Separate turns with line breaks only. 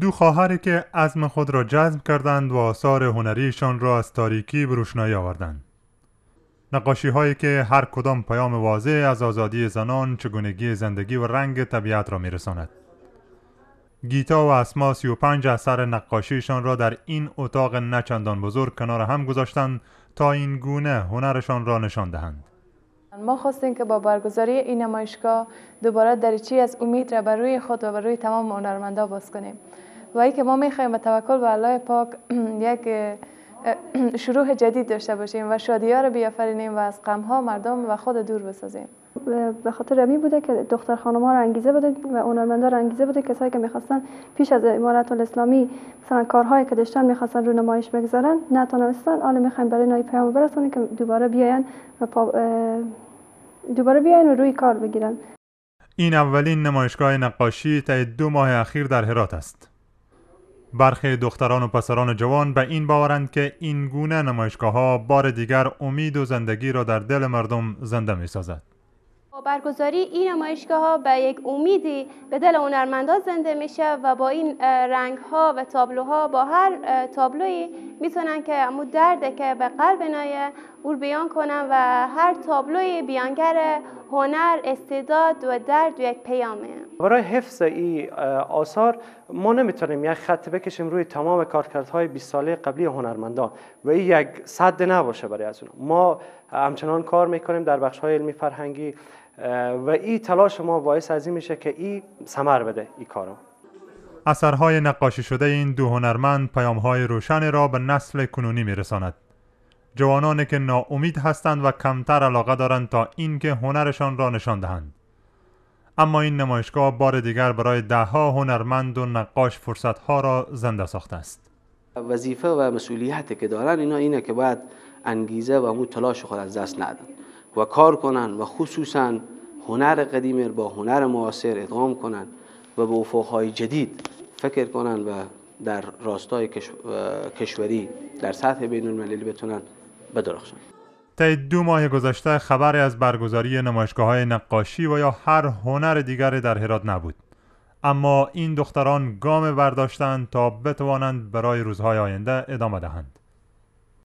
دو خواهری که عزم خود را جذب کردند و آثار هنریشان را از تاریکی به روشنایی آوردند. نقاشی هایی که هر کدام پیام واضح از آزادی زنان چگونگی زندگی و رنگ طبیعت را میرساند. گیتا و اسما 35 اثر نقاشیشان را در این اتاق نچندان بزرگ کنار هم گذاشتند تا این گونه هنرشان را نشان دهند.
ما خواستیم که با برگزاری این نمایشگاه دوباره دریچه از امید را بر روی خود و بر روی تمام هنرمندا باز کنیم. و ای که ما می‌خوایم به توکل به الله پاک یک شروع جدید داشته باشیم و شادی ها بیافرینیم و از غم ها مردم و خود دور بسازیم.
به خاطر رمی بوده که دختر خانم ها رو انگیزه بوده و هنرمندا رو انگیزه بوده. کسایی که می‌خواستن پیش از امارت الاسلامی مثلا کارهایی که داشتن می‌خواستن رو نمایش بگذارن نتونستن. حالا می‌خوایم برای نای پیام برسونیم که دوباره بیاین و دوباره بیاین و روی کار بگیرن.
این اولین نمایشگاه نقاشی تا دو ماه اخیر در هرات است. برخی دختران و پسران جوان به این باورند که این گونه نمایشگاه ها بار دیگر امید و زندگی را در دل مردم زنده می سازد.
برگزاری این نمایشگاه ها به یک امیدی به دل هنرمندان زنده میشه و با این رنگ ها و تابلوها با هر تابلوی می‌تونن که امو درده که به قلب نایه او بیان کنن و هر تابلوی بیانگر هنر استعداد و درد و یک پیامه.
برای حفظ این آثار ما نمی‌تونیم یک خط بکشیم روی تمام کارکردهای 20 ساله قبلی هنرمندان و این یک صد نباشه برای از اون ما همچنان کار می‌کنیم در بخش های علمی فرهنگی و این تلاش ما باعث از این میشه که این ثمر بده این کارو.
اثرهای نقاشی شده این دو هنرمند پیامهای روشن را به نسل کنونی میرساند. جوانانی که ناامید هستند و کمتر علاقه دارند تا اینکه هنرشان را نشان دهند. اما این نمایشگاه بار دیگر برای دهها هنرمند و نقاش فرصتها را زنده ساخته است.
وظیفه و مسئولیتی که دارن اینا اینه که باید انگیزه و مو تلاش خود از دست ندن و کار کنن و خصوصا هنر قدیم با هنر معاصر ادغام کنن و به افقهای جدید فکر کنن و در راستای کشوری در سطح بین المللی بتونن بدرخشن
طی دو ماه گذشته خبری از برگزاری نمایشگاه های نقاشی و یا هر هنر دیگری در هرات نبود. اما این دختران گام برداشتند تا بتوانند برای روزهای آینده ادامه دهند.